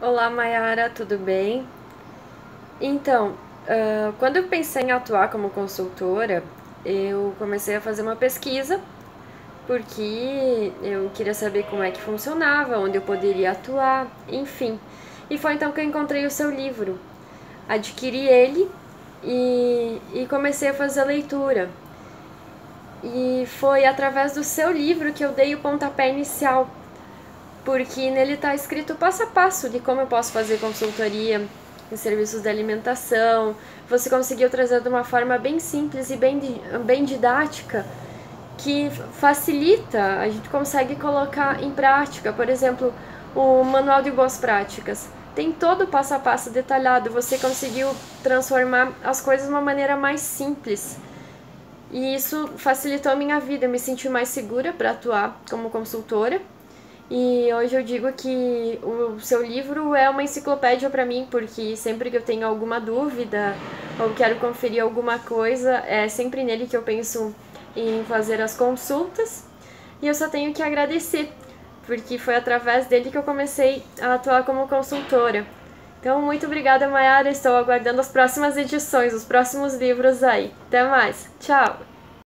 Olá, Mayara, tudo bem? Então, uh, quando eu pensei em atuar como consultora, eu comecei a fazer uma pesquisa porque eu queria saber como é que funcionava, onde eu poderia atuar, enfim. E foi então que eu encontrei o seu livro. Adquiri ele e, e comecei a fazer a leitura. E foi através do seu livro que eu dei o pontapé inicial porque nele está escrito passo a passo de como eu posso fazer consultoria em serviços de alimentação. Você conseguiu trazer de uma forma bem simples e bem, bem didática que facilita, a gente consegue colocar em prática. Por exemplo, o manual de boas práticas tem todo o passo a passo detalhado. Você conseguiu transformar as coisas de uma maneira mais simples. E isso facilitou a minha vida. Eu me senti mais segura para atuar como consultora e hoje eu digo que o seu livro é uma enciclopédia para mim, porque sempre que eu tenho alguma dúvida ou quero conferir alguma coisa, é sempre nele que eu penso em fazer as consultas. E eu só tenho que agradecer, porque foi através dele que eu comecei a atuar como consultora. Então, muito obrigada, Mayara. Estou aguardando as próximas edições, os próximos livros aí. Até mais. Tchau!